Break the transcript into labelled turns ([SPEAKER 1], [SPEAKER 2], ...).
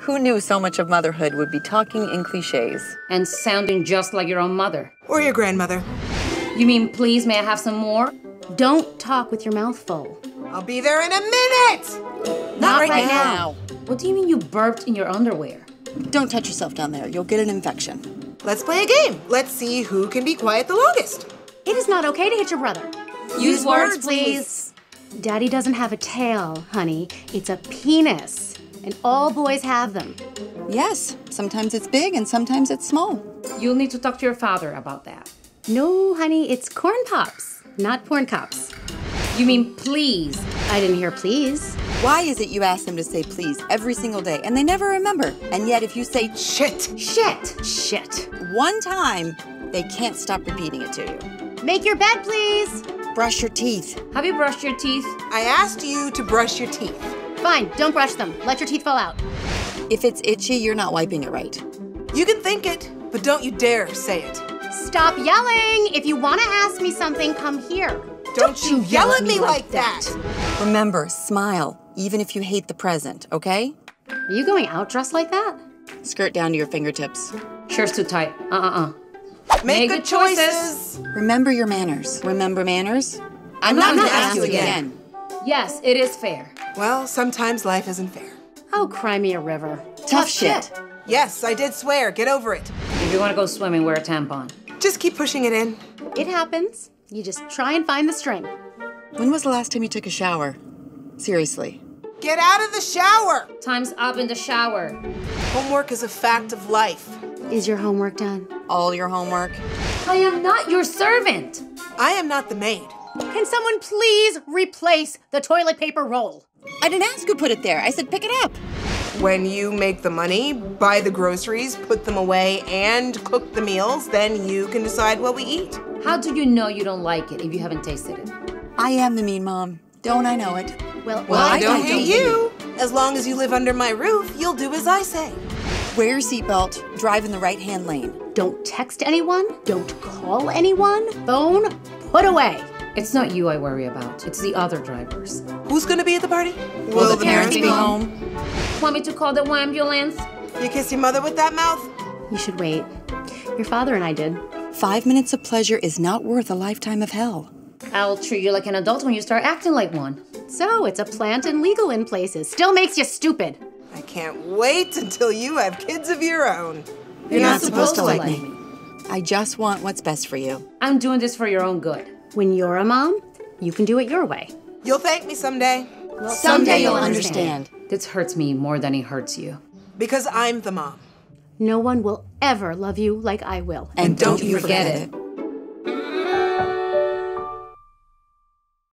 [SPEAKER 1] Who knew so much of motherhood would be talking in cliches?
[SPEAKER 2] And sounding just like your own mother.
[SPEAKER 3] Or your grandmother.
[SPEAKER 2] You mean, please, may I have some more?
[SPEAKER 4] Don't talk with your mouth full.
[SPEAKER 3] I'll be there in a minute!
[SPEAKER 4] Not, right, now.
[SPEAKER 2] What do you mean you burped in your underwear?
[SPEAKER 1] Don't touch yourself down there. You'll get an infection.
[SPEAKER 3] Let's play a game. Let's see who can be quiet the longest.
[SPEAKER 4] It is not okay to hit your brother.
[SPEAKER 2] Use words, please.
[SPEAKER 4] Daddy doesn't have a tail, honey. It's a penis. And all boys have them.
[SPEAKER 1] Yes, sometimes it's big and sometimes it's small.
[SPEAKER 2] You'll need to talk to your father about that.
[SPEAKER 4] No, honey, it's corn pops, not porn cops.
[SPEAKER 2] You mean please?
[SPEAKER 4] I didn't hear please.
[SPEAKER 1] Why is it you ask them to say please every single day and they never remember? And yet, if you say
[SPEAKER 3] Shit!
[SPEAKER 4] Shit. Shit.
[SPEAKER 1] one time, they can't stop repeating it to you.
[SPEAKER 4] Make your bed, please.
[SPEAKER 1] Brush your teeth.
[SPEAKER 2] Have you brushed your teeth?
[SPEAKER 3] I asked you to brush your teeth.
[SPEAKER 4] Fine, don't brush them. Let your teeth fall out.
[SPEAKER 1] If it's itchy, you're not wiping it right.
[SPEAKER 3] You can think it, but don't you dare say it.
[SPEAKER 4] Stop yelling. If you want to ask me something, come here.
[SPEAKER 3] Don't, you yell at me like that.
[SPEAKER 1] Remember, smile, even if you hate the present, okay?
[SPEAKER 4] Are you going out dressed like that?
[SPEAKER 1] Skirt down to your fingertips.
[SPEAKER 2] Shirt's too tight. Uh uh uh.
[SPEAKER 3] Make,
[SPEAKER 2] Make
[SPEAKER 3] good
[SPEAKER 2] good choices.
[SPEAKER 3] choices.
[SPEAKER 1] Remember your manners. Remember manners? I'm,
[SPEAKER 3] not
[SPEAKER 1] gonna
[SPEAKER 3] gonna ask you again.
[SPEAKER 2] Yes, it is fair.
[SPEAKER 3] Well, sometimes life isn't fair.
[SPEAKER 4] Oh, cry me a river.
[SPEAKER 1] Tough shit.
[SPEAKER 3] Yes, I did swear. Get over it.
[SPEAKER 2] If you want to go swimming, wear a tampon.
[SPEAKER 3] Just keep pushing it in.
[SPEAKER 4] It happens. You just try and find the string.
[SPEAKER 1] When was the last time you took a shower? Seriously.
[SPEAKER 3] Get out of the shower.
[SPEAKER 2] Time's up in the shower.
[SPEAKER 3] Homework is a fact of life.
[SPEAKER 4] Is your homework done?
[SPEAKER 1] All your homework?
[SPEAKER 2] I am not your servant.
[SPEAKER 3] I am not the maid.
[SPEAKER 4] Can someone please replace the toilet paper roll?
[SPEAKER 1] I didn't ask who put it there. I said pick it up.
[SPEAKER 3] When you make the money, buy the groceries, put them away, and cook the meals, then you can decide what we eat.
[SPEAKER 2] How do you know you don't like it if you haven't tasted it?
[SPEAKER 1] I am the mean mom. Don't I know it?
[SPEAKER 4] Well,
[SPEAKER 3] Well, I,
[SPEAKER 1] I
[SPEAKER 3] don't
[SPEAKER 1] don't
[SPEAKER 3] hate
[SPEAKER 1] do
[SPEAKER 3] you. As long as you live under my roof, you'll do as I say.
[SPEAKER 1] Wear your seatbelt, drive in the right hand lane.
[SPEAKER 4] don't text anyone. Don't call anyone. Phone put away.
[SPEAKER 2] It's not you I worry about. It's the other drivers.
[SPEAKER 3] Who's gonna be at the party?
[SPEAKER 1] Will the parents be home?
[SPEAKER 2] Want me to call the ambulance?
[SPEAKER 3] You kiss your mother with that mouth?
[SPEAKER 4] You should wait. Your father and I did.
[SPEAKER 1] Five minutes of pleasure is not worth a lifetime of hell.
[SPEAKER 2] I'll treat you like an adult when you start acting like one.
[SPEAKER 4] So it's a plant and legal in places. Still makes you stupid.
[SPEAKER 3] I can't wait until you have kids of your own.
[SPEAKER 1] You're,
[SPEAKER 2] not supposed to like
[SPEAKER 1] me. I just want what's best for you.
[SPEAKER 2] I'm doing this for your own good.
[SPEAKER 4] When you're a mom, you can do it your way.
[SPEAKER 3] You'll thank me someday.
[SPEAKER 1] Someday you'll understand.
[SPEAKER 2] This hurts me more than it hurts you.
[SPEAKER 3] Because I'm the mom.
[SPEAKER 4] No one will ever love you like I will.
[SPEAKER 1] And don't you
[SPEAKER 2] forget
[SPEAKER 1] forget
[SPEAKER 2] it.
[SPEAKER 1] it.